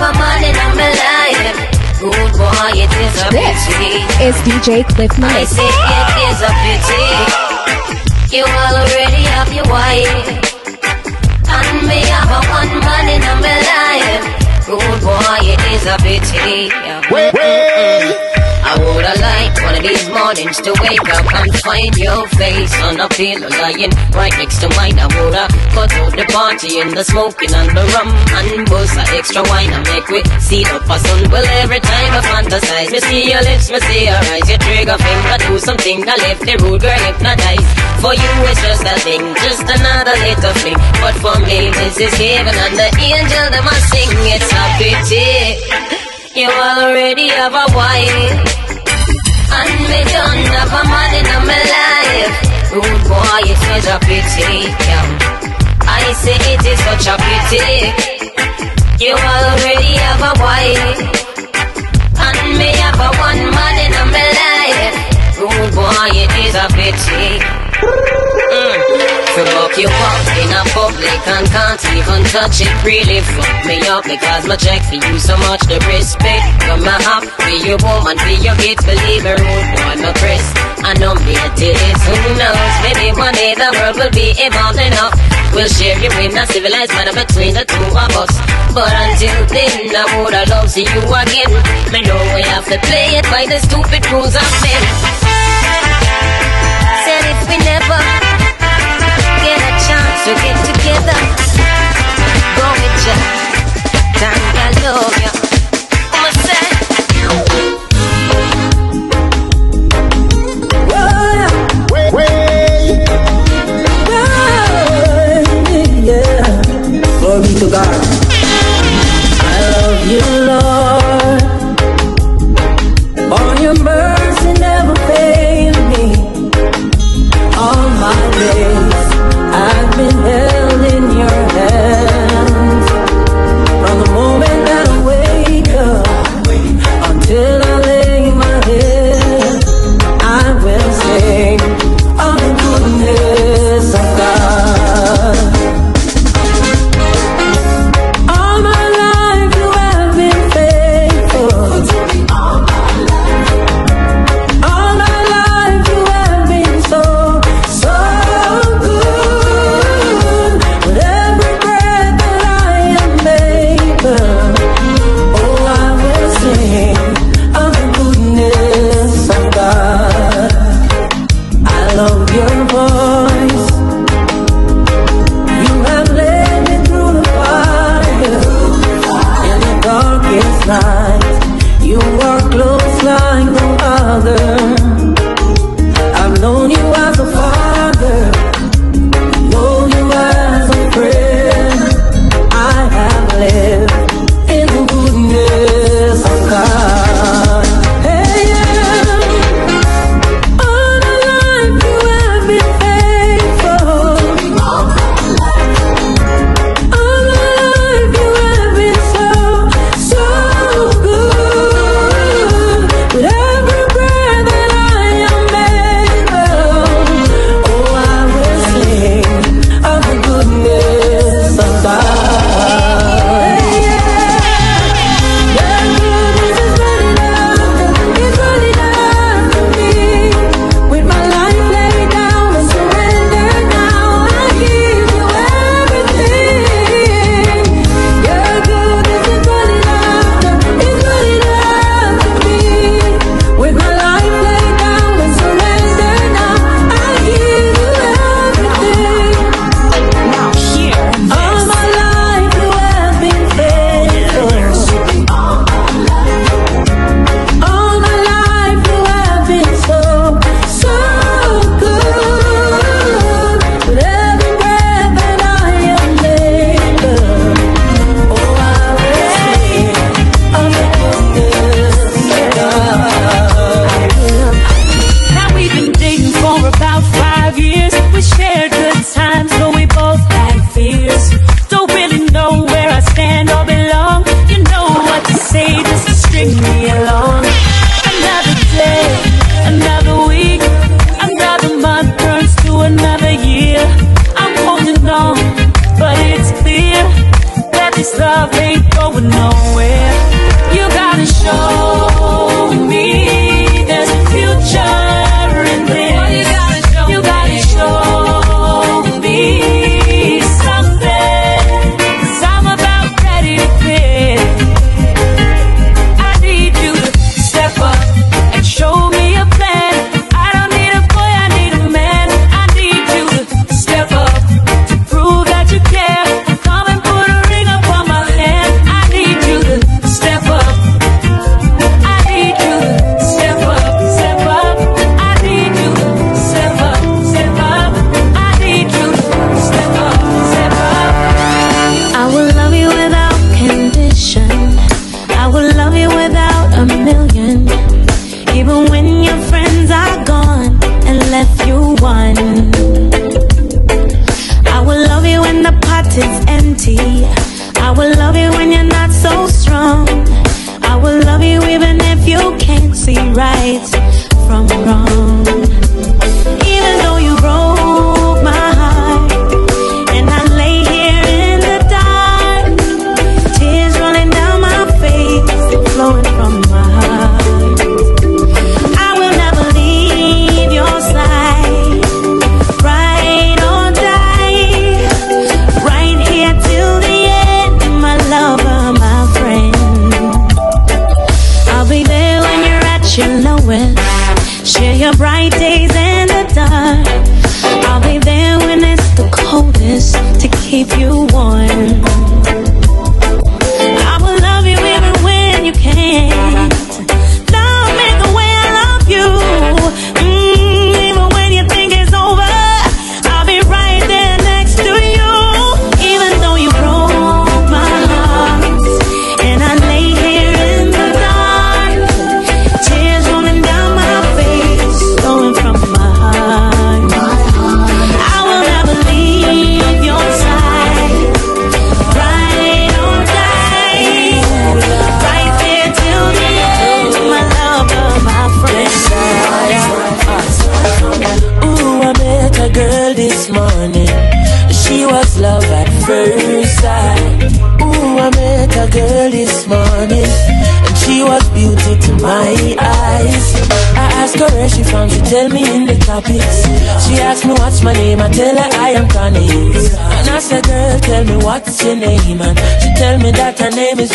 have a man in my life. Good boy, it is a This pity. is DJ Cliff I Mix. say it is a pity. You already have your wife. And me have a one man in my life. Good boy, it is a pity. Wait, wait. I woulda liked one of these mornings to wake up and find your face on a pillow lying right next to mine. I woulda cut out the party and the smoking and the rum and buzz a extra wine and make we see a sun. Well, every time I fantasize, me see your lips, me see your eyes, your trigger finger do something that left the rude girl hypnotized. For you, it's just a thing, just another little thing. But for me, this is heaven and the angel that a sing. It's a pity. You already have a wife. And me done have a man in my life. Rude boy, it is a pity yeah. I say it is such a pity. You already have a wife. And me have a one man in my life. Rude boy, it is a pity to fuck you up in a public and can't even touch it. Really fuck me up because my check for you so much the respect. From my hop be your woman be your kids believe rude boy my Chris I know me it is who knows? Maybe one day the world will be evolved enough. We'll share you in a civilized manner between the two of us. But until then I woulda love see you again. Me know we have to play it by the stupid rules of men. Said if we never get a chance to get together. Go with ya, time I love ya.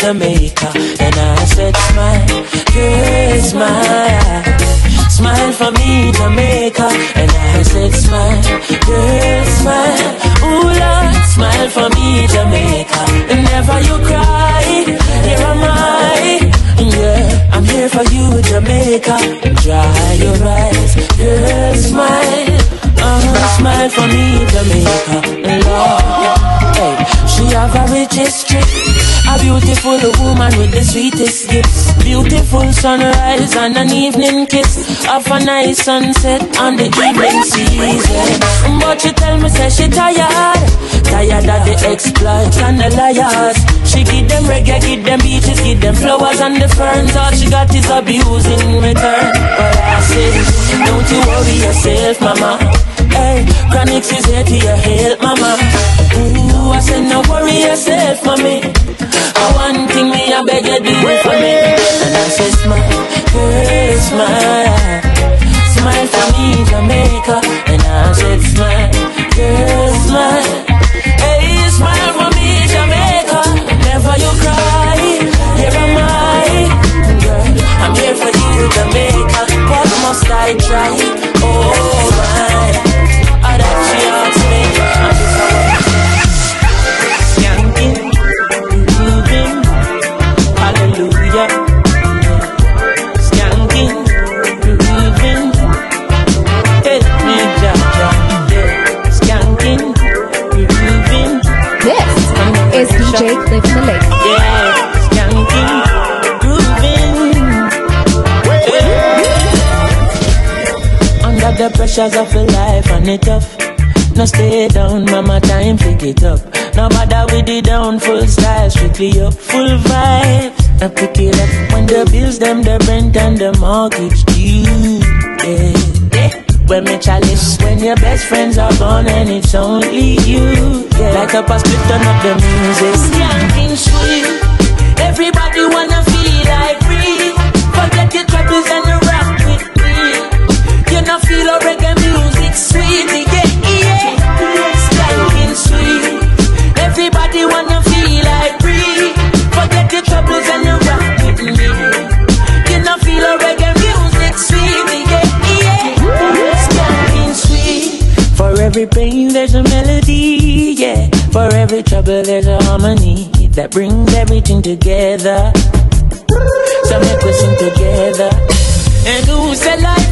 Jamaica. Beautiful woman with the sweetest gifts. Beautiful sunrise and an evening kiss. Of a nice sunset on the evening season. But she tell me, say she tired. Tired of the exploits and the liars. She give them reggae, give them beaches, give them flowers and the ferns. All she got is abuse in return. But I say, don't you worry yourself, mama. Hey, Chronixx is here to your help, mama. Ooh, I said, no worry yourself, mommy. I one thing me, I beg you do pressures of life and it tough. No stay down, mama, time pick it up. No bother with the down, full style, strictly up, full vibes. I pick it up when the bills, them, the rent and the mortgage due. Yeah, yeah. When me chalice, when your best friends are gone and it's only you. Yeah. Light up a split, turn up the music. Skanking sweet. Everybody wanna feel like free. Forget your troubles and me. You know feel a reggae music sweet, yeah, yeah. Skanking sweet. Everybody wanna feel like free. Forget your troubles and rock with me. You know feel a reggae music sweet, yeah, yeah. Skanking sweet. For every pain there's a melody, yeah. For every trouble there's a harmony that brings everything together. So make we sing together. And who said life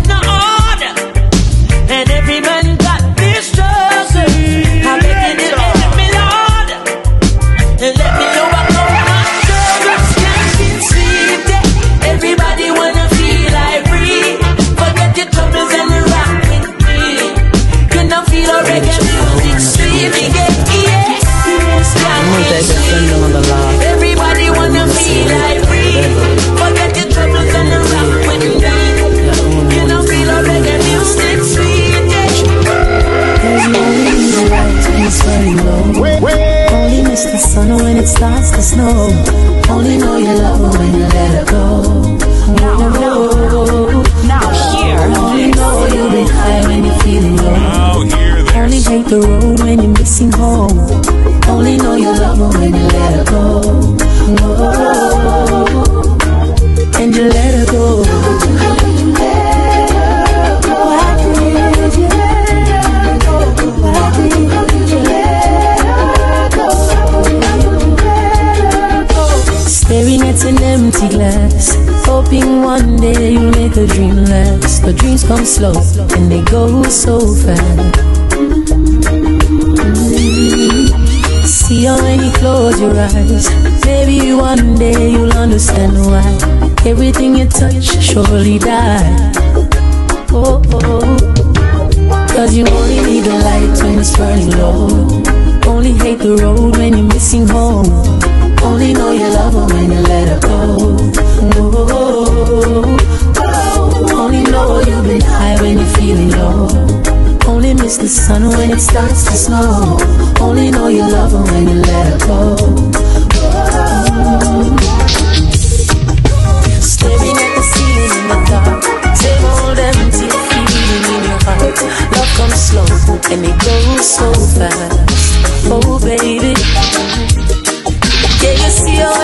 slow and they go so fast. See how when you close your eyes, maybe one day you'll understand why everything you touch surely die. Oh, oh, oh. Cause you only need the light when it's burning low. Only hate the road when you're missing home. Only know you love her when you let her go. Oh, oh, oh only know you've been high when you're feeling low. Only miss the sun when it starts to snow. Only know you love her when you let her go. Staring at the ceiling in the dark. Old empty feeling in your heart. Love comes slow and it goes so fast. Oh baby. Yeah, you see her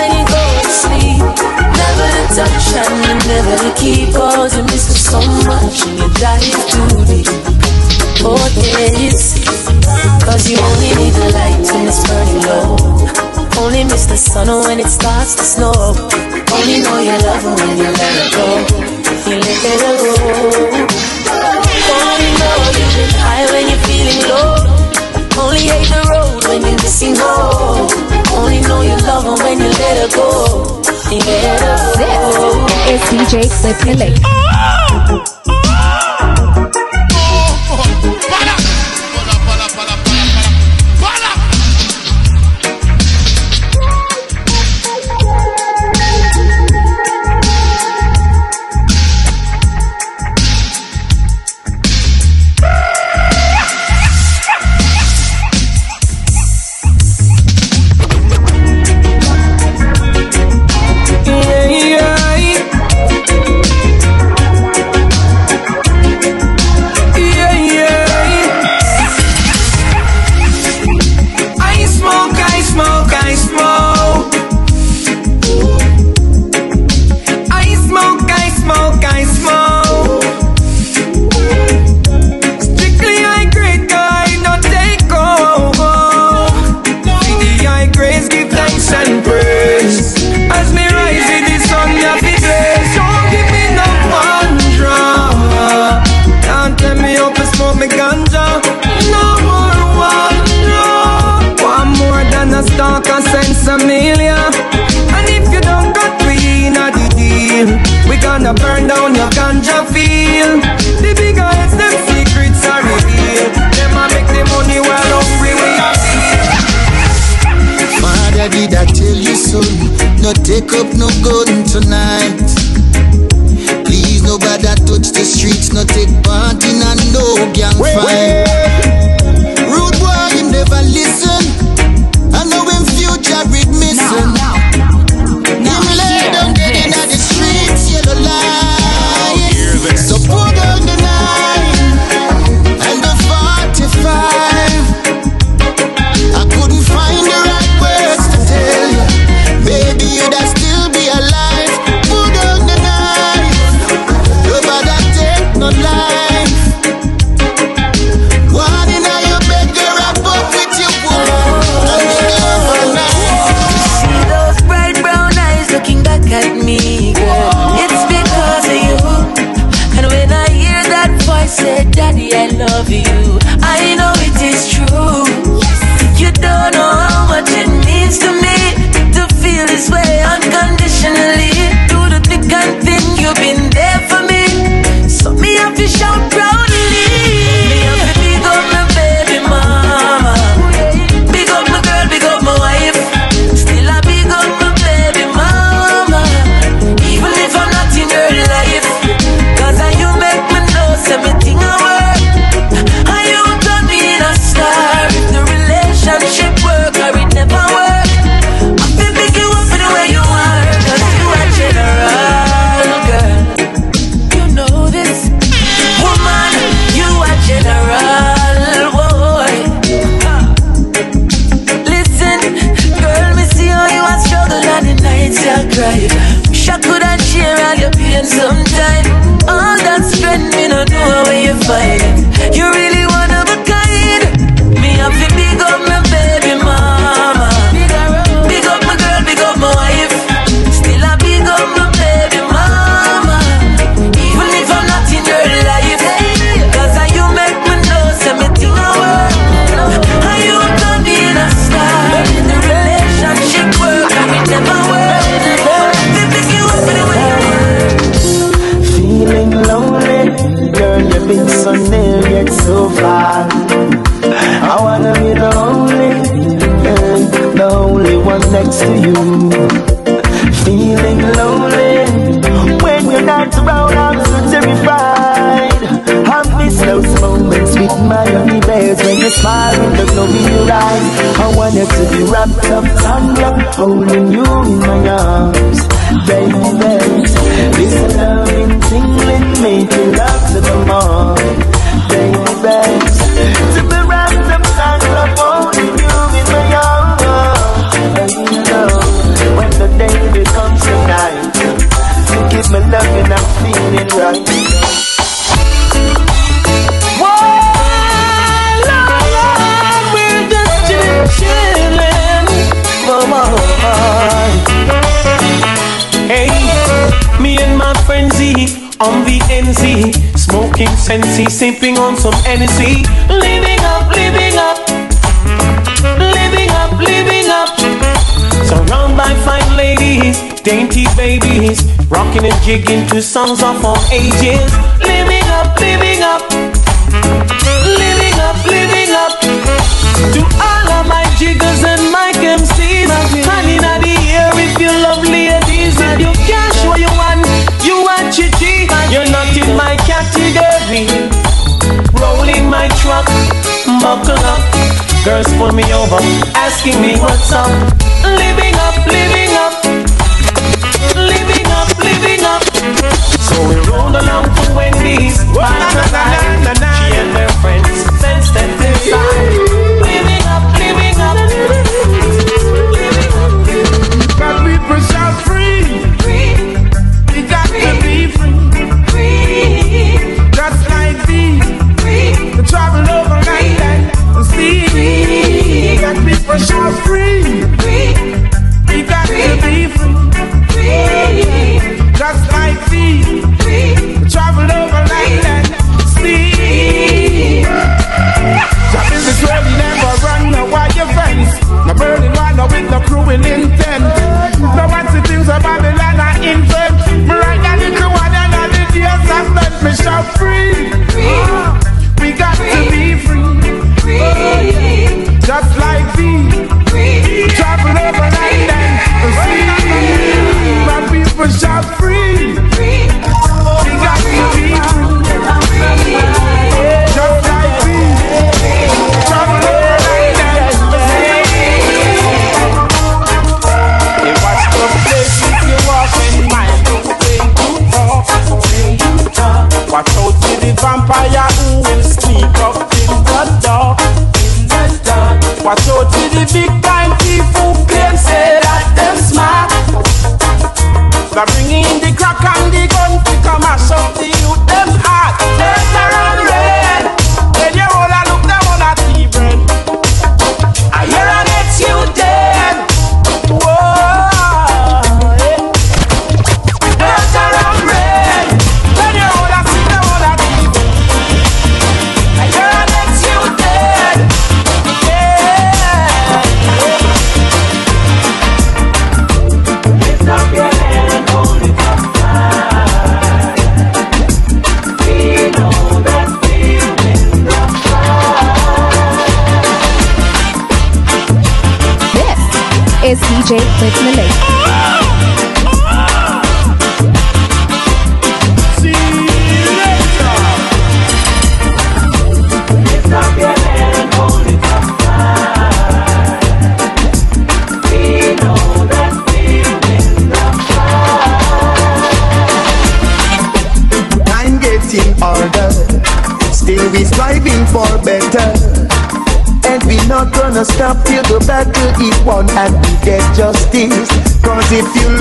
Touch and never keep. Cause you miss her so much and you dive too deep. Oh yes. Cause you only need the light when it's burning low. Only miss the sun when it starts to snow. Only know you love her when you let her go. You let her go. Only know you've high when you're feeling low. Only hate the road when you're missing home. Only know you love her when you let her go. This is DJ Cliff Maleek. Up no gun Paulo. fancy, sipping on some Hennessy. Living up, living up, living up, living up. Surrounded by fine ladies, dainty babies, rocking and jigging to songs of all ages. Living up, living up, living up, living up. To me. Rolling my truck, buckle up. Girls pull me over, asking me what's up. Living up, living up. Living up, living up. So we rolled along to Wendy's. Na, na, na, na, na. shall free. Free. We got free. to be free. Free. Just like thee. Free. Travel over land and sea. Job in this world, you never run, no wire fence. No burning one, no with no cruel intent. No one to things of Babylon are infant. Me right now, little one, and all the deals I've left me shall free. one and we get justice. Cause if you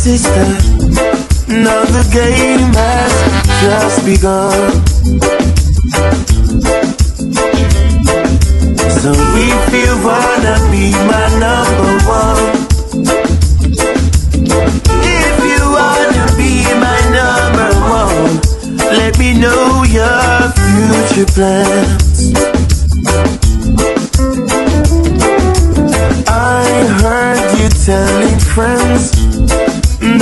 sister. Now the game has just begun. So if you wanna be my number one, if you wanna be my number one, let me know your future plans. I heard you telling friends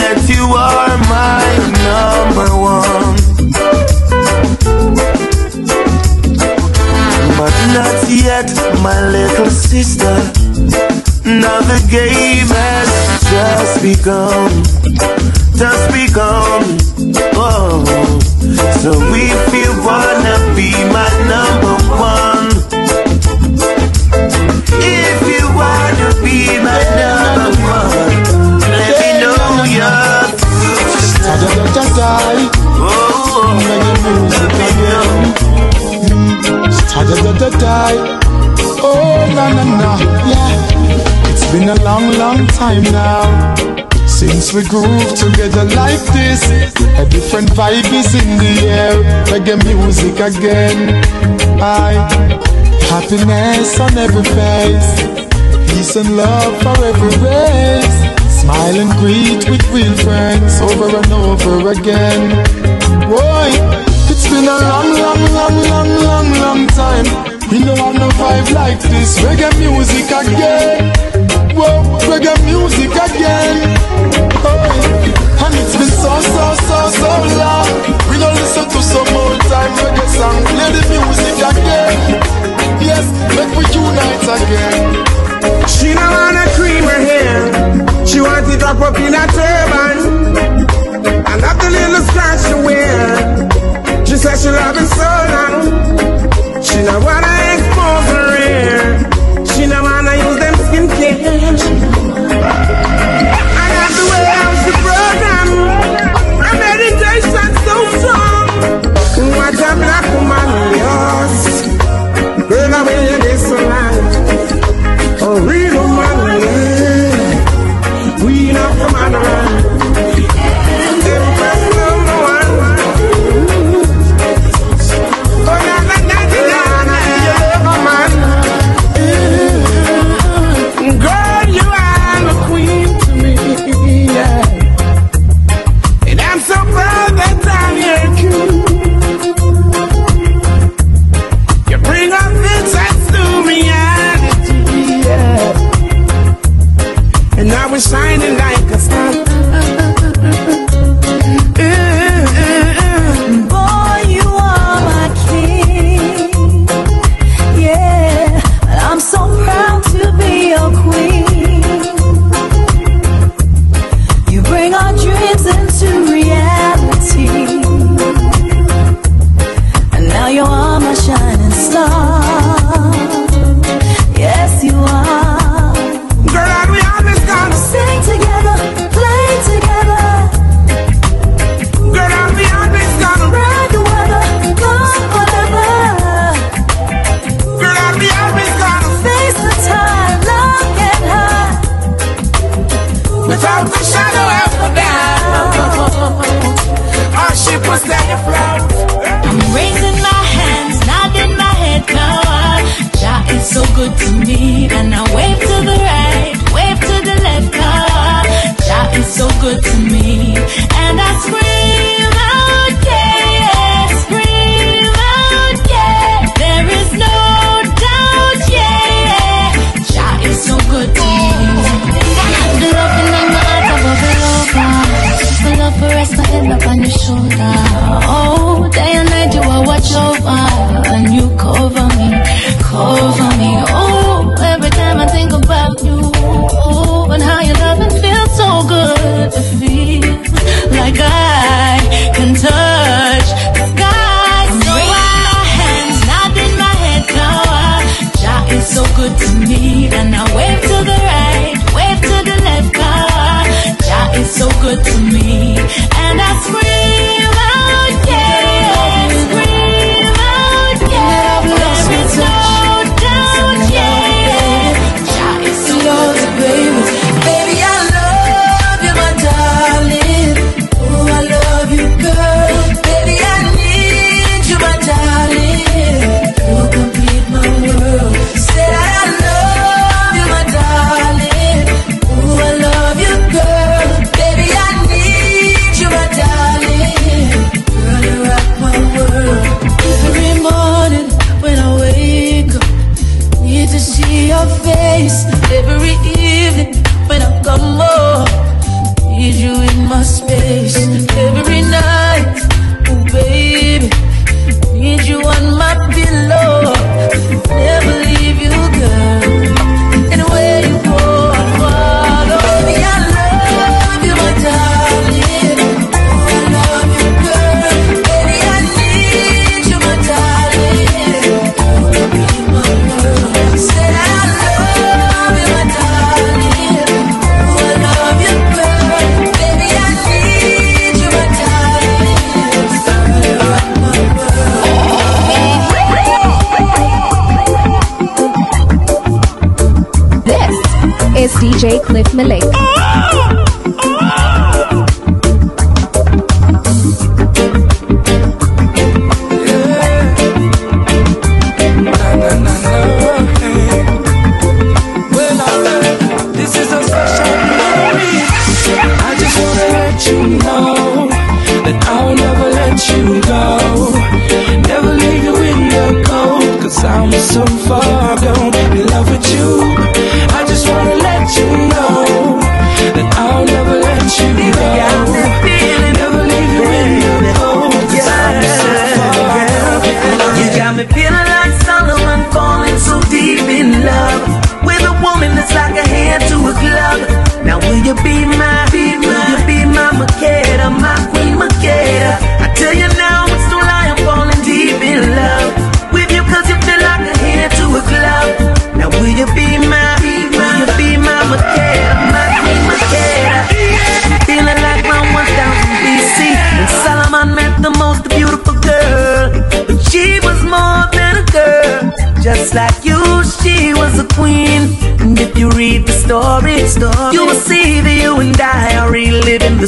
that you are my number one. But not yet, my little sister. Now the game has just begun. Just begun. Oh, so if you wanna be my number one, if you wanna be my number Reggae music again. Oh, na na na, yeah. It's been a long, long time now since we groove together like this. A different vibe is in the air. Reggae music again. I happiness on every face, peace and love for every race. Smile and greet with real friends over and over again. Boy, it's been a long, long, long, long, long, long time. We know I'm no vibe like this. Reggae music again. Whoa, reggae music again. Oh, and it's been so, so, so, so long. We don't listen to some old time reggae song. Play the music again. Yes, make we unite again. She don't wanna cream her hair. She want to up up in a turban. I love the little skirt she wear. She said she love it so long. She don't wanna expose her hair. She don't wanna use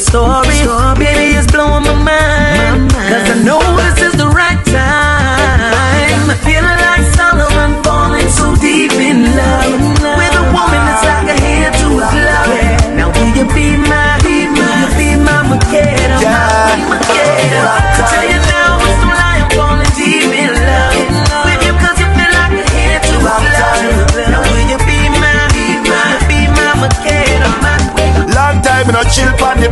the story. Baby, it's blowing my mind. Cause I know this is the right time. I'm Feeling like Solomon falling so deep in love with a woman that's like a hand to a glove. Now will you be my, be my, will you be my Makeda, my Makeda? I tell you now, it's no lie, falling deep in love with you 'cause you feel like a hand to a glove. Now will you be my, be my, be my Makeda, Long time in a chill the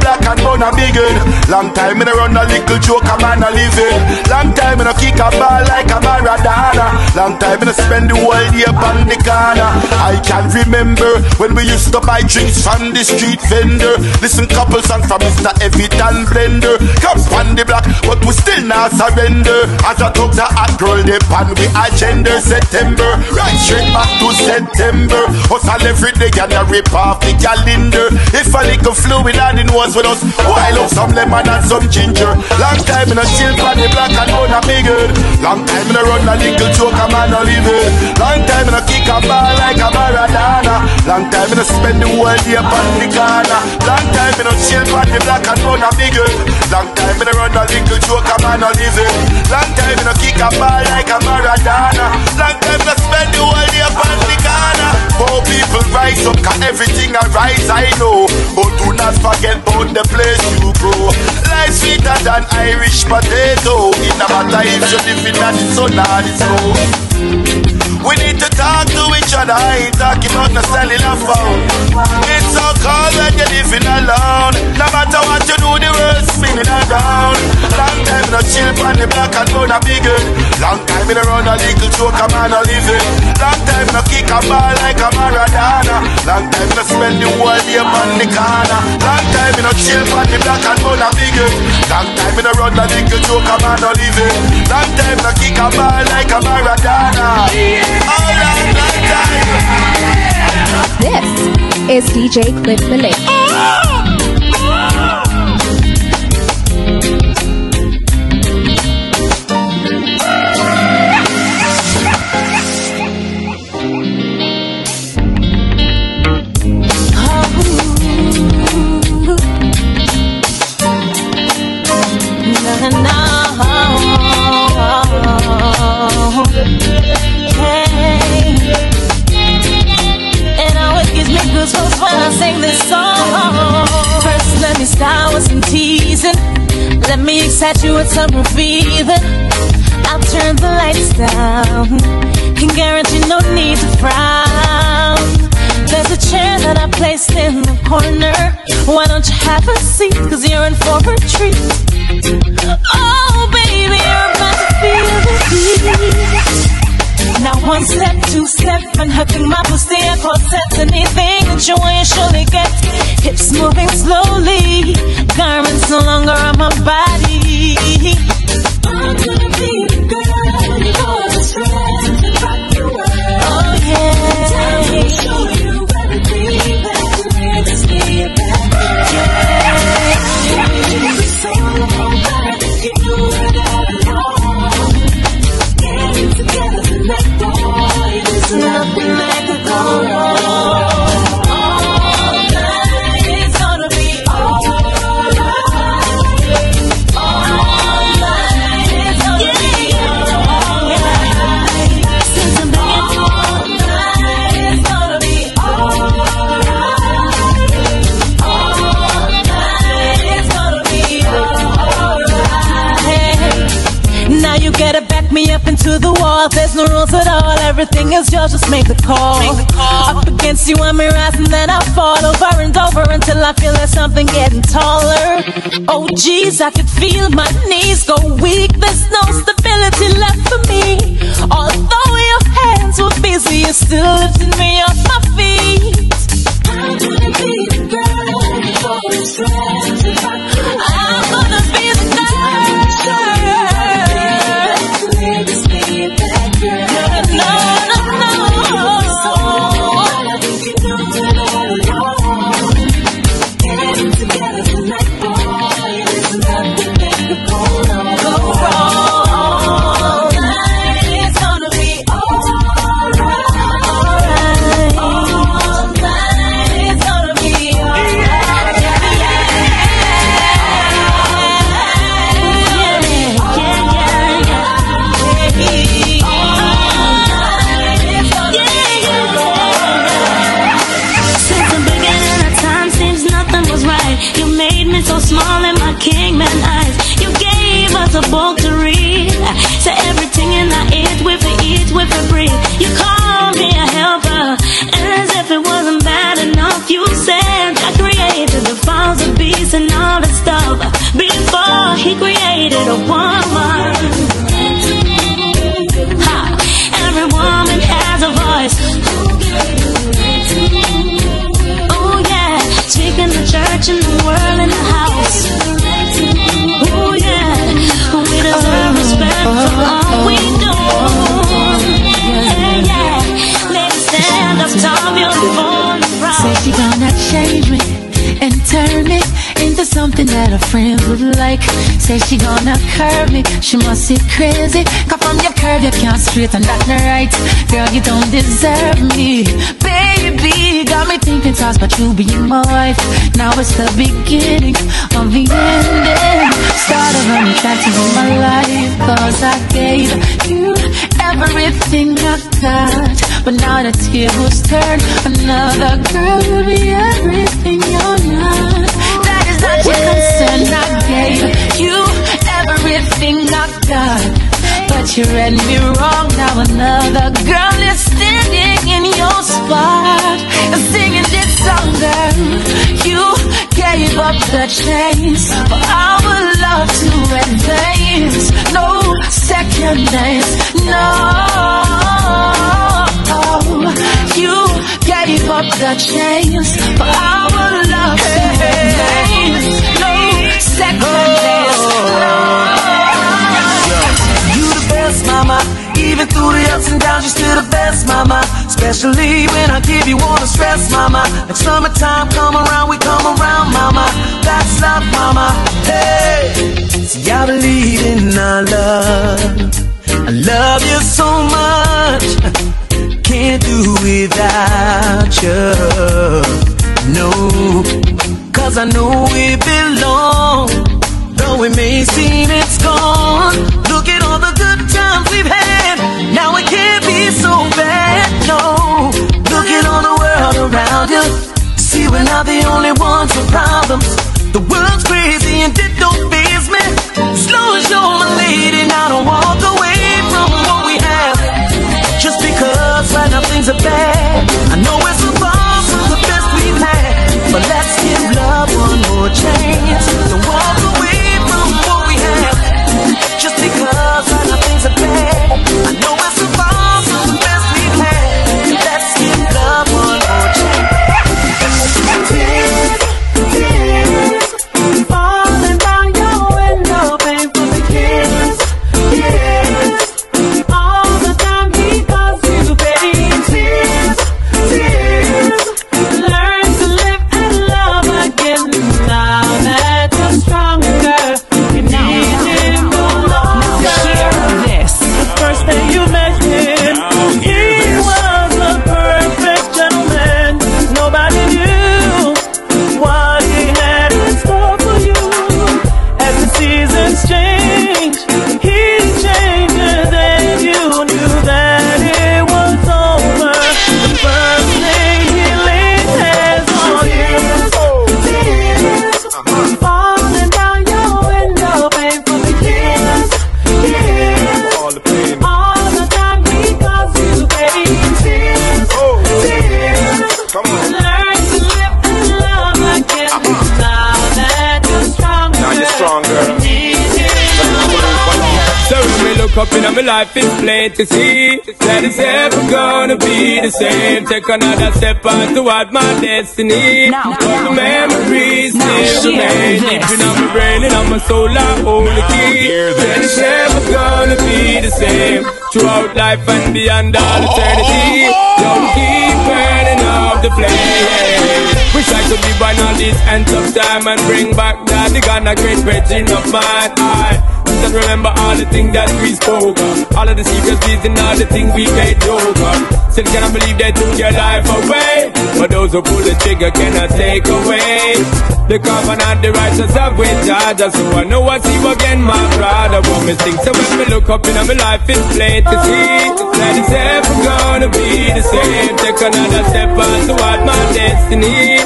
bone a big one. Long time in a run a little joke a man a living. Long time in a kick a ball like a Maradona. Long time in a spend the whole day on the corner. I can remember when we used to buy drinks from the street vendor. Listen couple songs from Mr. Evitan Blender. Come on the block, but we still not surrender. As I talk the hot girl, they pan we agenda September. Right straight back to September. Hustle every day and a rip off the calendar. If a little fluid and it was with us, why love some lemon and some ginger. Long time in a chill pan the black and bone a big head. Long time in a run a little joke a man a live it. Long time in a kick a ball like a Maradona. Long time in a spend the whole day upon the corner. Long time in a chill pan the black and bone a big head. Long time in a run a little joke a man a live it. Long time in a kick a ball like a Maradona. Long time in a spend the whole day upon the corner. More people rise up, cause everything I rise I know. But do not forget about the place you go. Life sweeter than Irish potato. It no matter if you live in the sun or the. We need to talk to each other. I ain't talking about no cellular phone. It's so cold when you're living alone. No matter what you do, the world's spinning around. Long time no chill on the black and bone a big head. Long time in a run a little joke a man a living. Long time no kick a ball like a Maradona. Long time no spend the whole day on the corner. Long time in a chill on the black and bone a big head. Long time in a run a little joke a man a living. Long time no kick a ball like a Maradona. Time. This is DJ Cliff Maleek. This song. First, let me start with some teasing. Let me excite you with some feeling. I'll turn the lights down. Can guarantee no need to frown. There's a chair that I placed in the corner. Why don't you have a seat? Cause you're in for a treat. Oh, baby, you're about to feel the heat. Now one step, two step, and hooking my pussy and corset. Anything that you want, you surely get. Hips moving slowly, garments no longer on my body. I'm gonna be Everything is yours. Just make the call. Up against you, I'm rise and then I fall over and over until I feel there's something getting taller. Oh, geez, I could feel my knees go weak. There's no stability left for me. Although your hands were busy, you're still lifting me off my feet. I'm gonna be the girl she gonna change me and turn me into something that her friends would like. Say she gonna curve me, she must be crazy. Cause from your curve you can't straighten that no right. Girl, you don't deserve me. Baby, got me thinking twice about you being my wife. Now it's the beginning of the ending. Start of a new chapter in my life. Cause I gave you everything I've got. But now the tables turn. Another girl will be everything you're not. That is not your concern. I gave you everything I got. But you read me wrong. Now another girl is standing in your spot. And singing this song, girl. You gave up the chance for our love to advance. No second dance. No. You gave up the chance for our love to advance. No second dance. No. Best, mama. Even through the ups and downs, you're still the best, mama. Especially when I give you all the stress, mama. Like summertime come around, we come around, mama. That's love, mama. Hey, see, I believe in our love. I love you so much. Can't do without you. No, cause I know we belong. Though it may seem it's gone. We're not the only ones with problems. The world's crazy and it don't faze me. As long as you're my lady, now don't walk away from what we have. Just because right now things are bad. I know we're so far from the best we've had. But let's give love one more chance. My life, it's to see that it's ever gonna be the same. Take another step on toward my destiny. But the memories still remain deep in my brain and on my soul. I hold the key. That it's never gonna be the same throughout life and beyond all eternity. Don't keep burning up the flame. Wish I could be born all these ends of time and bring back that the gun a great virgin of mine. I just remember all the things that we spoke of, all of the secrets and all the things we made joke of. Still cannot believe they took your life away, but those who pull the trigger cannot take away. The covenant, the righteous of which charge us. So I know I see you again, my brother. What me think? So when me look up in my life, it's plain to see that it's ever gonna be the same. Take another step on toward my destiny.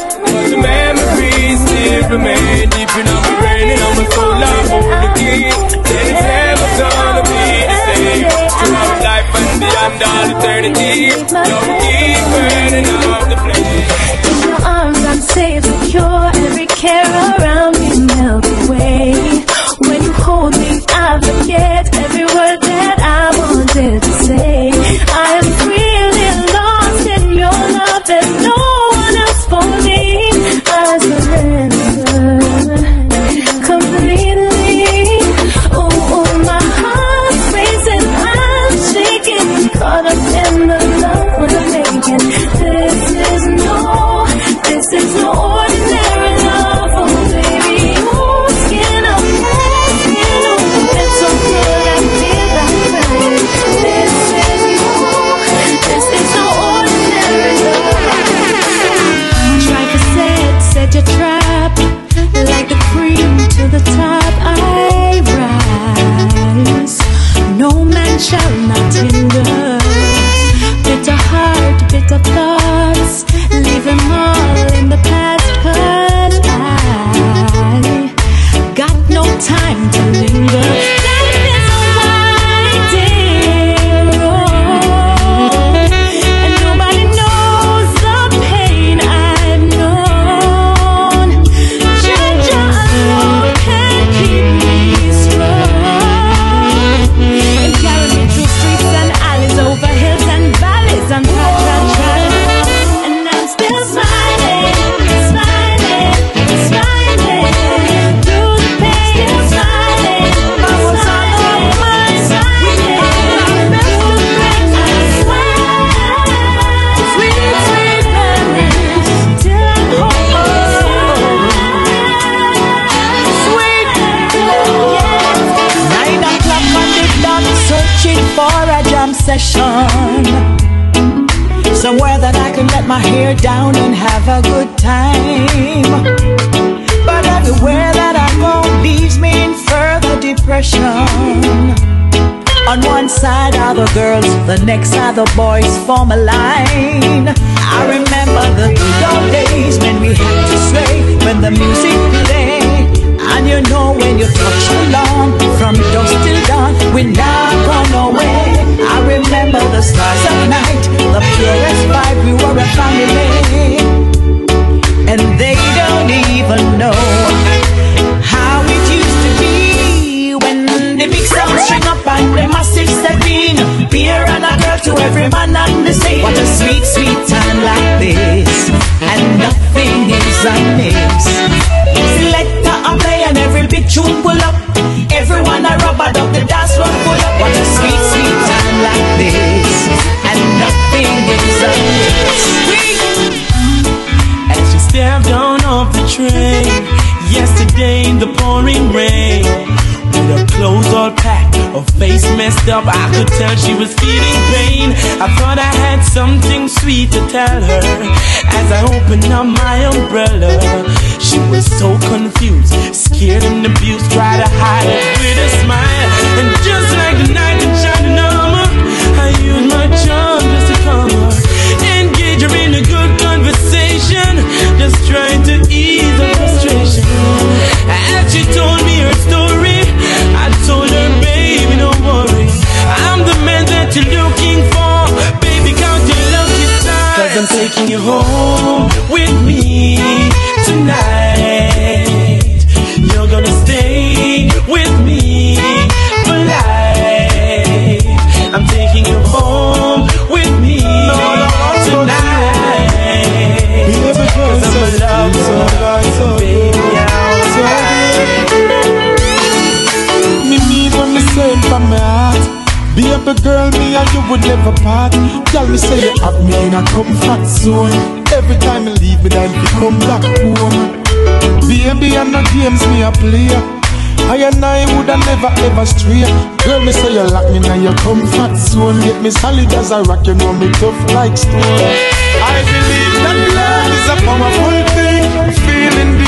The memories still remain deep in my brain and on my soul. I hold the key. That it's never gonna be the same. Throughout life and beyond all eternity. Don't keep burning up the flame. In your arms I'm safe, secure Every care around the boys form a line. I remember the old days when we had to sway when the music played. And you know when you touch the lawn from dusk till dawn, we're not gone away. I remember the stars at night, the purest vibe, we were a family. A sweet, sweet time like this, and nothing is amiss. Selector a play and every big tune pull up. Everyone a rubber duck, the dance floor full up. What a sweet, sweet time like this, and nothing is amiss. As she stepped on off the train Yesterday in the pouring rain clothes all packed, her face messed up I could tell she was feeling pain. I thought I had something sweet to tell her. As I opened up my umbrella She was so confused, scared and abused Tried to hide it with a smile. And just like the you're looking for. Baby, count your lucky stars Cause I'm taking you home with me tonight But girl, me and you would never part. Tell me, say you have me in a comfort zone. Every time I leave it, I come back home. Baby, and the games me a player. I and I would have never ever stray. Girl, me say you lock me in your comfort zone. Get me solid as a rock, you know me tough like stone. I believe that love is a powerful thing. Feeling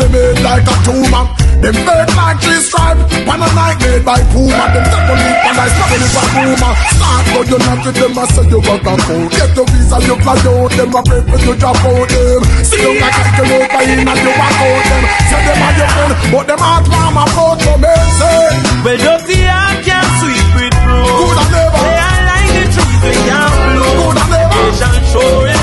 them made like a tumor. Them bird like three stripes. one a night made by puma. Them second leap and I struggle with Puma. boomer. Start but you're not with them, I say you got a phone. Get your visa, you fly out them, I pray for you drop out them. See you like I can open in and you walk out them. Say them are your friend, but them are clam a photo, man. Well, just the art can sweep it through. Good and never. They are like the trees, they are blue. Good and never. They shall show it.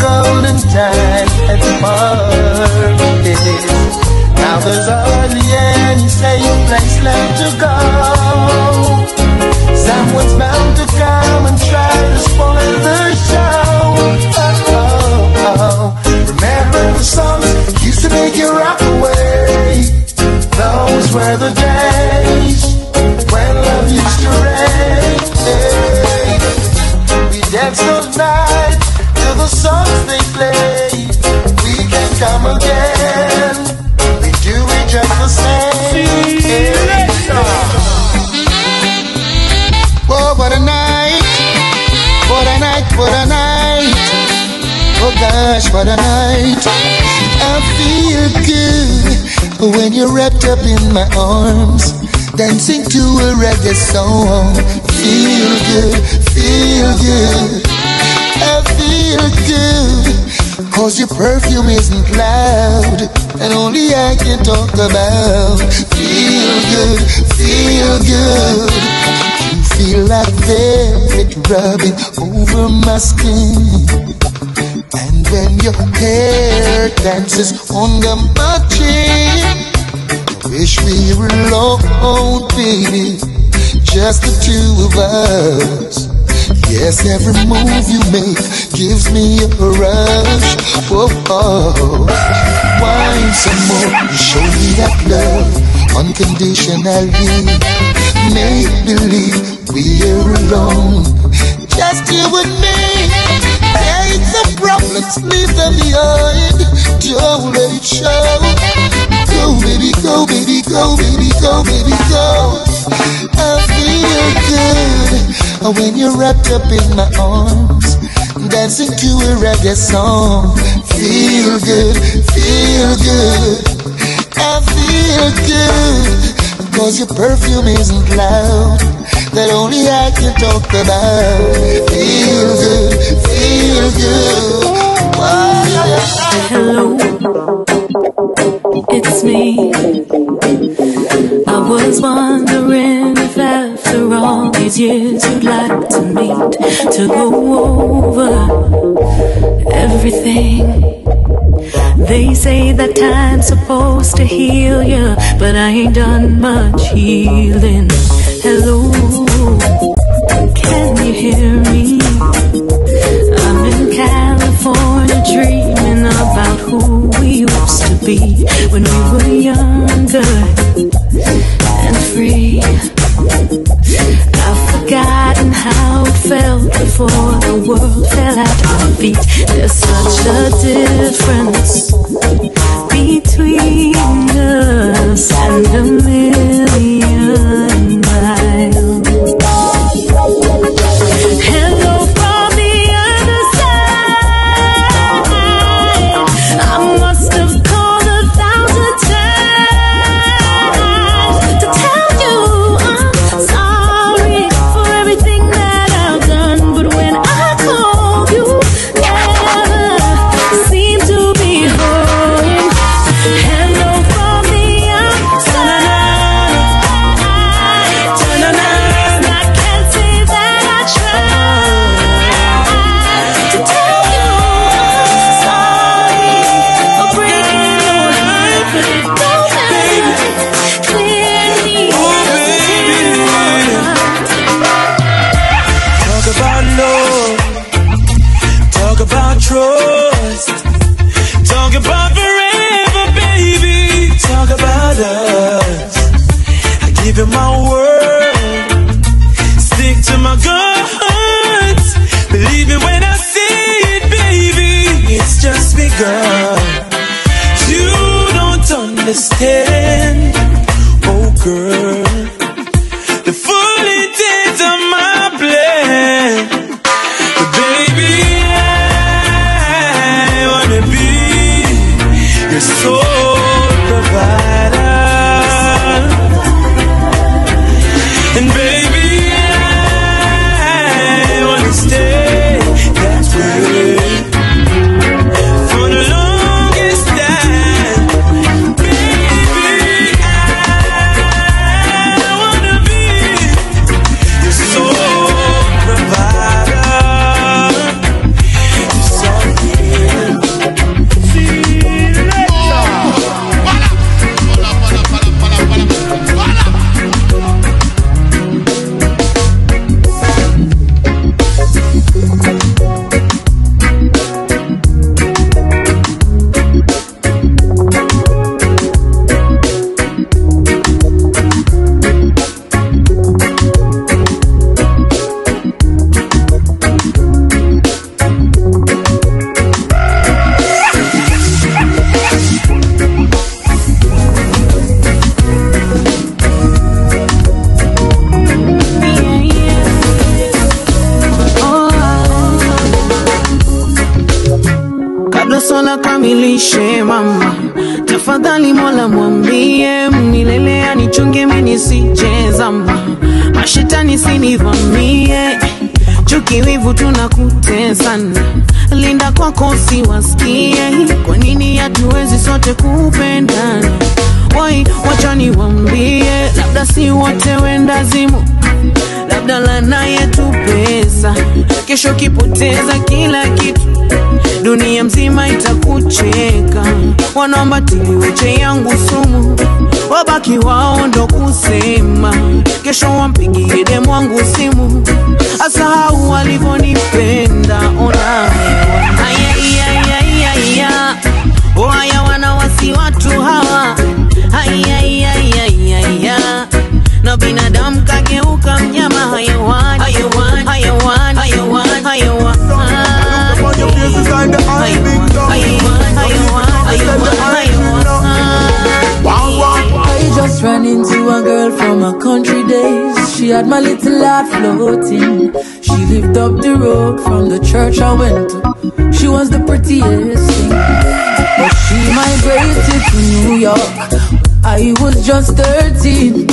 golden time at the park. Now there's hardly any safe place left to go. Someone's bound to come and try to spoil the show. Oh, oh, oh. Remember the songs used to make you rock away. Those were the days when love used to reign. We danced those nights the songs they play. We can come again. We do it just the same. Hey. Oh, what a night! What a night! What a night! Oh gosh, what a night! I feel good when you're wrapped up in my arms dancing to a reggae song. Feel good, feel good. Feel good, cause your perfume isn't loud, and only I can talk about. Feel good, feel good. You feel like velvet rubbing over my skin. And when your hair dances under my chin, wish we were alone, baby, just the two of us. Yes, every move you make gives me a rush. Whoa, oh. wine some more, you show me that love unconditionally. Make believe we're alone, just you and me. Take the problems, leave them behind. Don't let it show. Go, baby, go, baby, go, baby, go, baby, go. I feel good Oh, when you're wrapped up in my arms, dancing to a reggae song. Feel good, feel good. I feel good cause your perfume isn't loud. That only I can talk about. Feel good, feel good. Hello, it's me. I was wondering if after all these years you'd like to meet to go over everything. They say that time's supposed to heal you, but I ain't done much healing. Hello, can you hear me? I'm in California dreaming about who we used to be when we were younger and free. Before the world fell at our feet. There's such a difference kesho kipoteza kila kitu. Dunia mzima itakucheka. Wanaomba tiliweche yangu sumu. Wabaki wao ndo kusema. Kesho wampigie demu wangu simu. Asahau walivyonipenda ona. Waya wanawasi watu hawa. Ayaiyaiyaiya na binadamu kageuka mnyama hayawan I just ran into a girl from her country days. She had my little heart floating. She lived up the road from the church I went to. She was the prettiest thing. But she migrated to New York. I was just 13.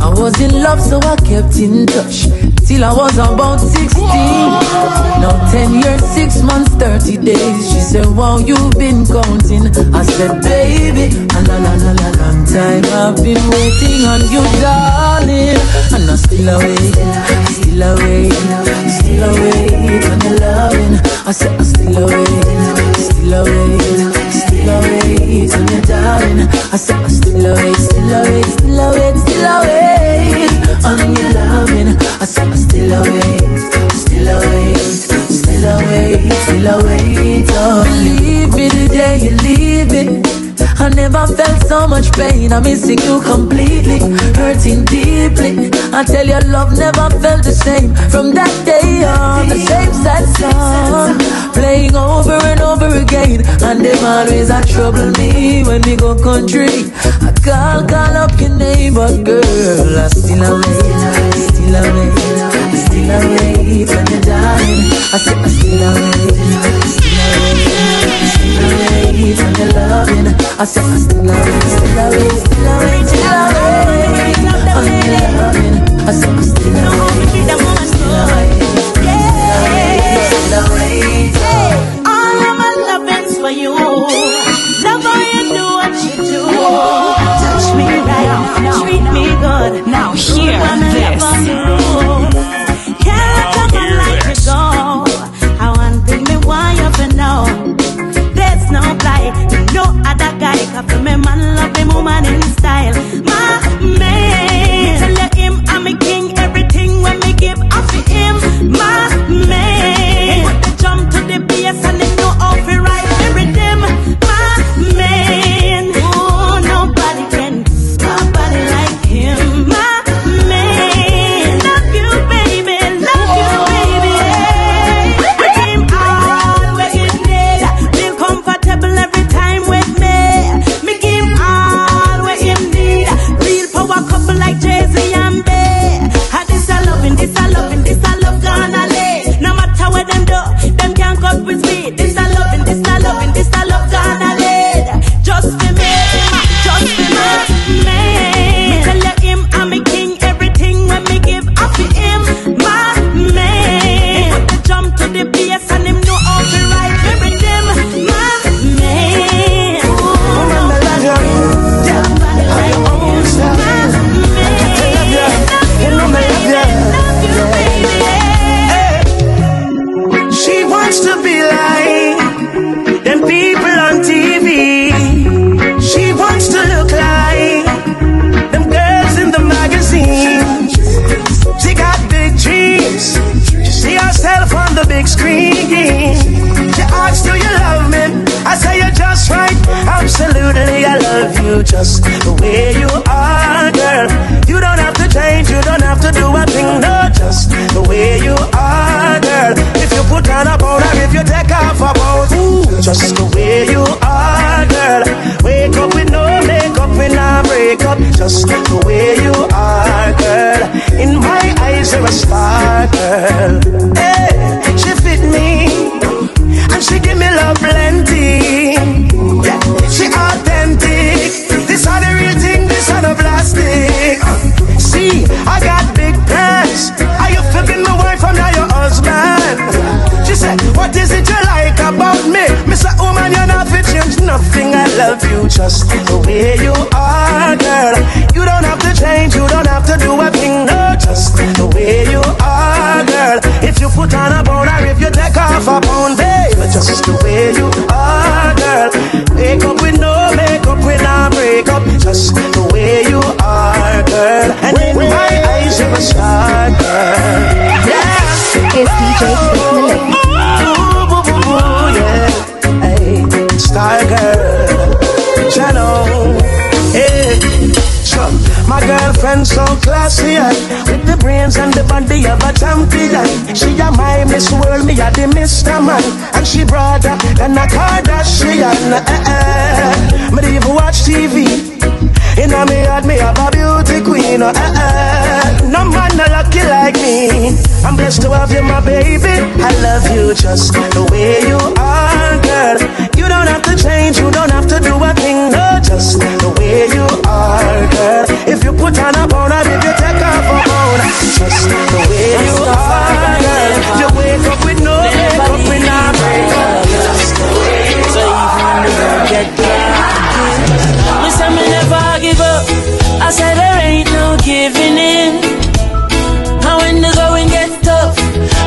I was in love, so I kept in touch. Till I was about 16. Now 10 years, 6 months, 30 days. She said, Wow, you've been counting. I said, Baby, a la la la la long time. I've been waiting on you, darling. And I still await, still await, still await on your loving. I said, I still await, still await, still on your darling. I said, I still await, still await, still await, still await on your loving. I said, I still await, still await, still await, still await. Oh, believe me the day you leave it. I never felt so much pain. I'm missing you completely, hurting deeply. I tell you, love never felt the same. From that day on, the same sad song playing over and over again. And them always a trouble me when we go country. I call, call up your name, girl, I still await, still await, still await when you're dying. I say I still await, still await, still await when you're loving. I say I still still still await, still await when you're loving. I say I still await, still await, still await. All of my loving's for you. Love how you do what you do. Touch me right now, treat me good. Now hear Good when I this. Other guy Man, and she broader than a Kardashian. Eh, eh. Me even watch TV. In a me heart, me have a beauty queen. Oh, eh, eh. No man no lucky like me. I'm blessed to have you, my baby. I love you just the way you are, girl. You don't have to change, you don't have to do a thing, no, just the way you are, girl. If you put on a bone, if you take off a bone, just the way you are, girl. You wake up I said there ain't no giving in. And when the going get tough,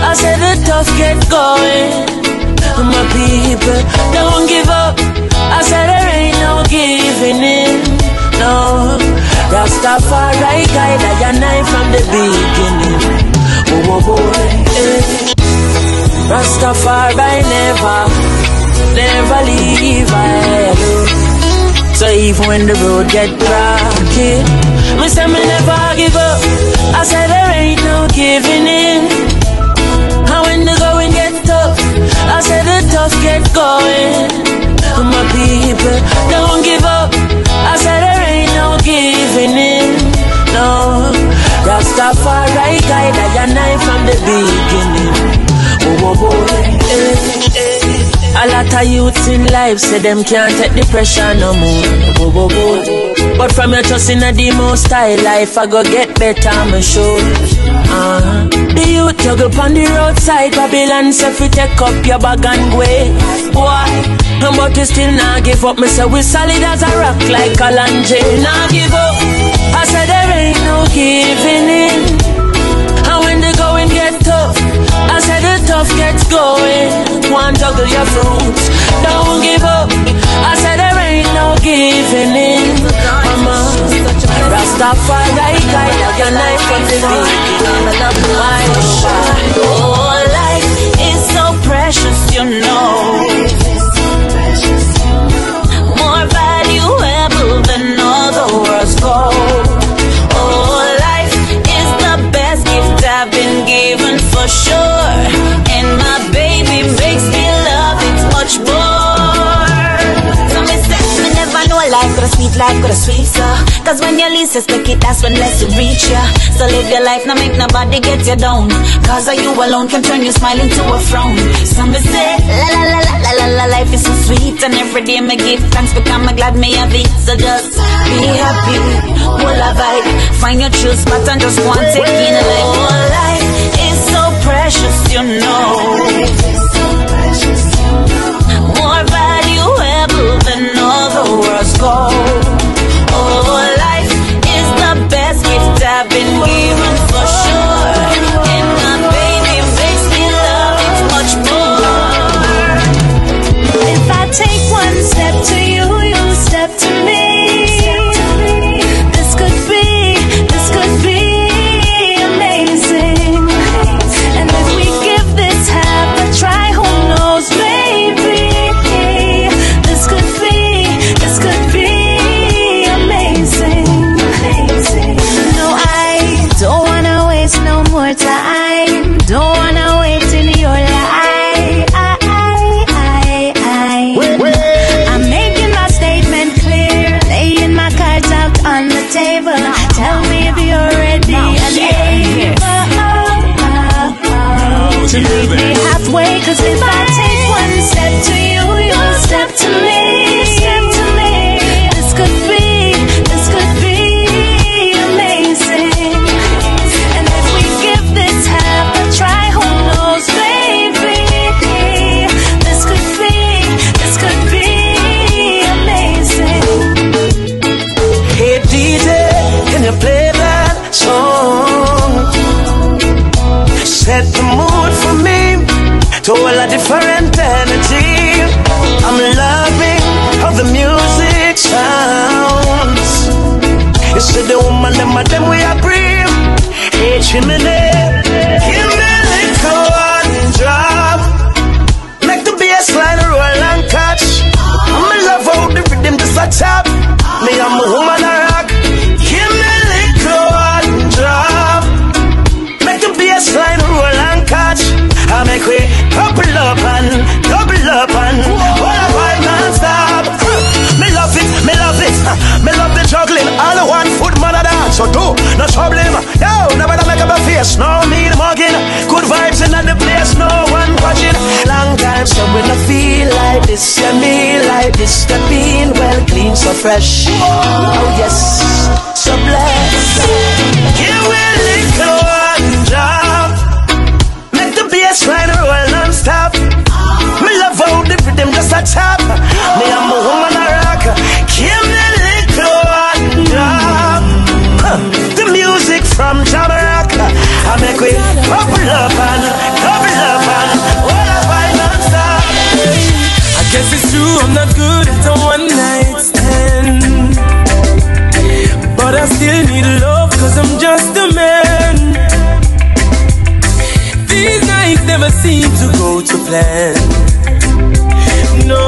I said the tough get going. My people don't give up. I said there ain't no giving in. No, Rastafari guide I and I from the beginning. Oh, oh, boy. eh. Rastafari never, never leave I alone. So even when the road get rocky, me say me never give up. I say there ain't no giving in. And when the going get tough, I say the tough get going. My people don't give up. I say there ain't no giving in. No, Rastafari guide I and from the beginning. Oh, oh, boy. Eh, eh. A lot of youths in life say them can't take the pressure no more. Whoa, whoa, whoa. But from your trust in a demo style life, I go get better, I'm sure. Uh-huh. The youth juggle on the roadside, Babylon say fi take up your bag and go. Boy, but we still not give up. Me say we solid as a rock like a lunge. Not give up. I said there ain't no giving in. Tough gets going. One juggle your fruits, don't give up. I said there ain't no giving in, mama. Rastafari guide your knife from the. My Oh, life is so precious, you know. More valuable than all the world's gold. Oh, life is the best gift I've been given for sure. Sweet, life could have sweet, so. Cause when you least expect it, that's when less it reach ya. So live your life, now make nobody get you down. Cause of you alone can turn your smile into a frown. Some say, la la la la la la la, life is so sweet. And every day me give thanks because I'm glad me have it. So just be happy, full of vibe. Find your true spot and just want to take in life. Oh, life is so precious, you know. Chimney, feel like this, the being well clean, so fresh. Oh yes, so blessed. Me a little one drop. Make the bass line roll non-stop. Me love how the rhythm just a tap. Me I'm a woman a rock. Give me little one drop. The music from Jamaica. I make we bubble up and true, I'm not good at a one night stand. But I still need love, cause I'm just a man. These nights never seem to go to plan. No,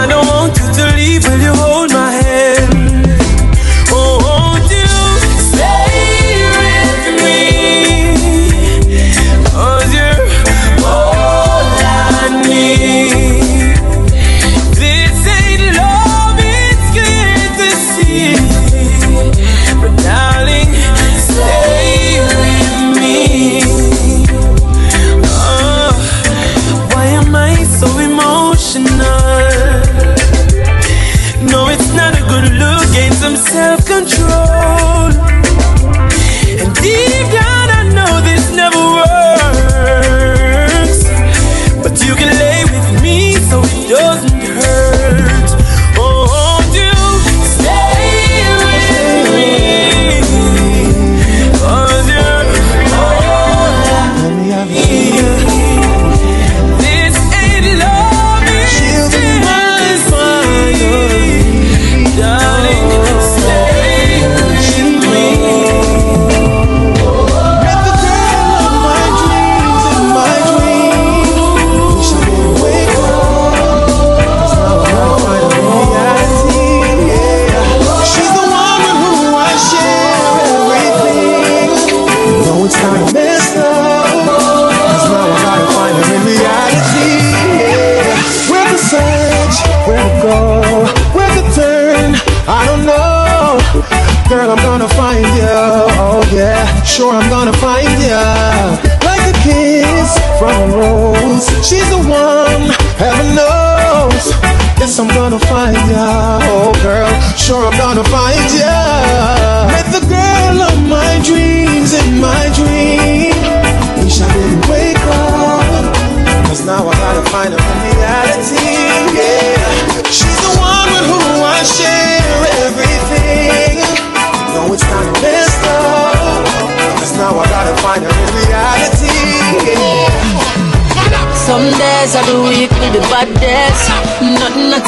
I don't want you to leave, will you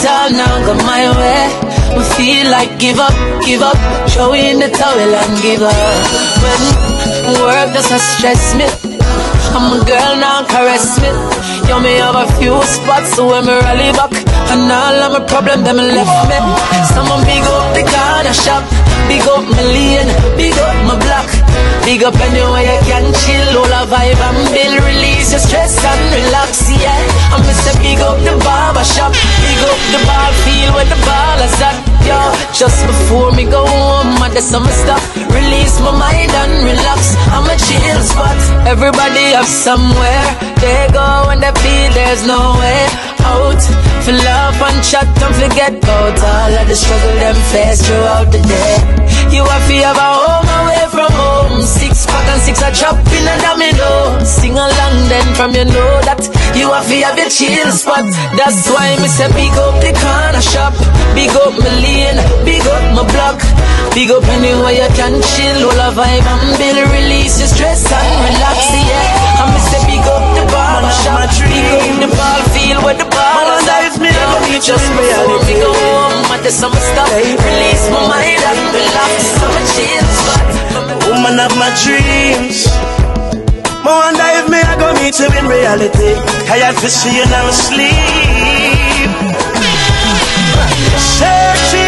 All now go my way. We feel like give up, give up. Throw in the towel and give up. When work doesn't stress me. I'm a girl now caress me. You me have a few spots so when me rally back. And all of my problem them left me. Someone big up the corner shop. Big up my lane, big up my block. Big up anywhere you can chill, all a vibe and build, release your stress and relax, yeah. I'm Mr. Big up the barber shop, big up the ball field where the ball is at, yo. Just before me go home, at the summer stop, release my mind and relax. I'm a chill spot. Everybody have somewhere they go when they feel there's no way out. For love and chat, don't forget about all of the struggle them face throughout the day. You have to have a home away. Six pack and six a drop in a domino. Sing along then from you know that you have to have your chill spot. That's why me say big up the corner shop. Big up my lane, big up my block. Big up anywhere you can chill, all a vibe and build, release your stress and relax, yeah. And me say big up the bar of my dreams. The ball field where the ball is me, I go meet just reality. Me go home at the summer stop. Release my mind and relax summer Woman of my dreams. I wonder if me I go meet you in reality. I have to see you now sleep. Searching,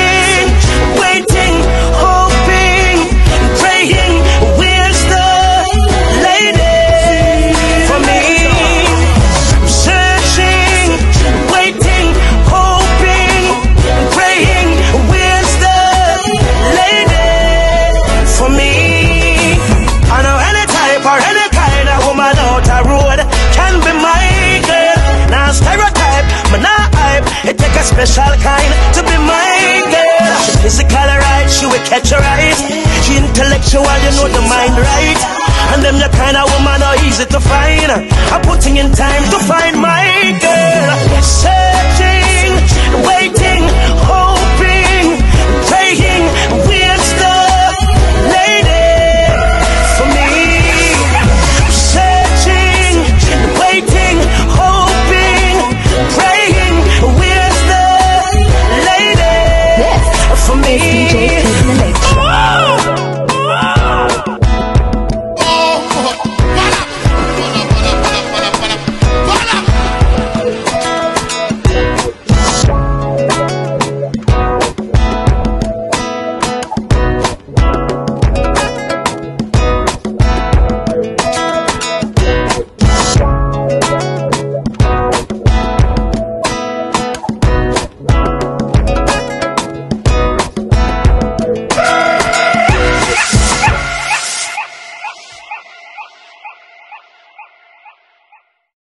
special kind to be my girl. She physical right, she will catch her eyes. She intellectual, you know the mind right. And them the kind of woman are easy to find. I'm putting in time to find my girl. Searching, waiting, hoping, praying.